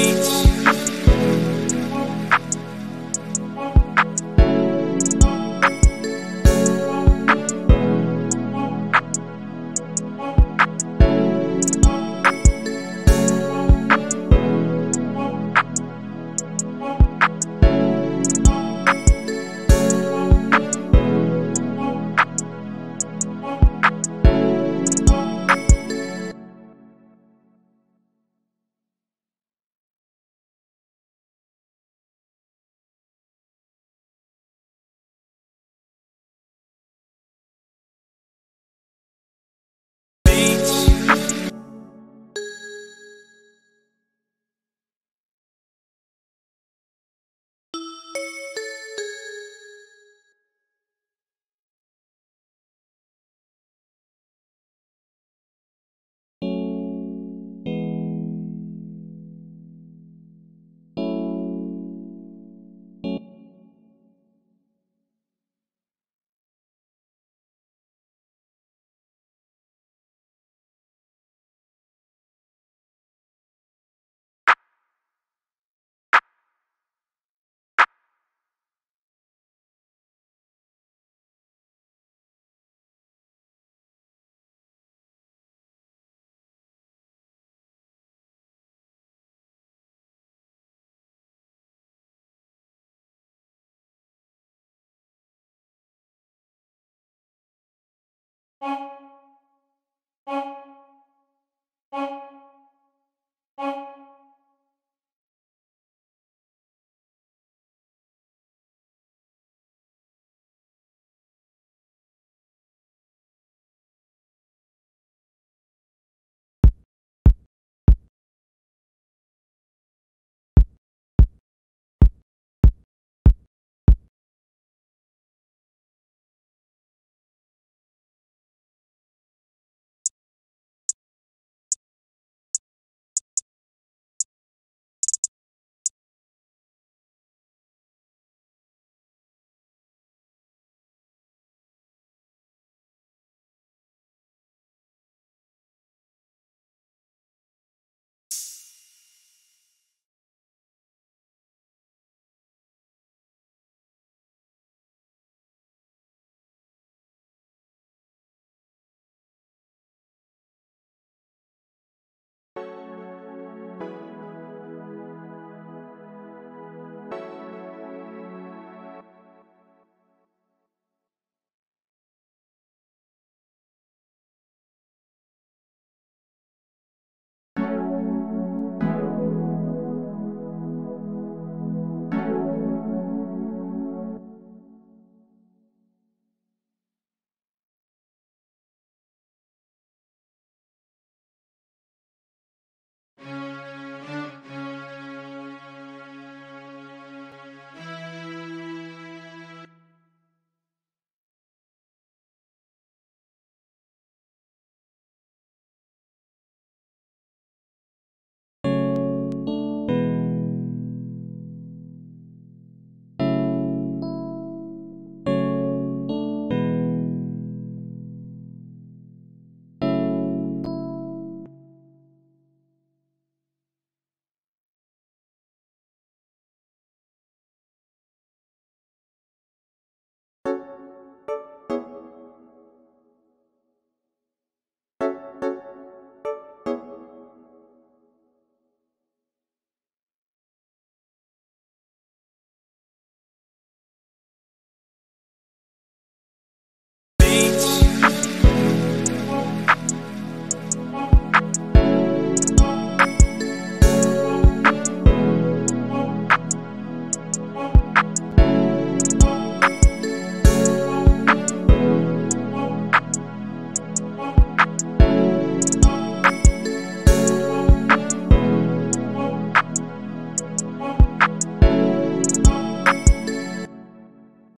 beach.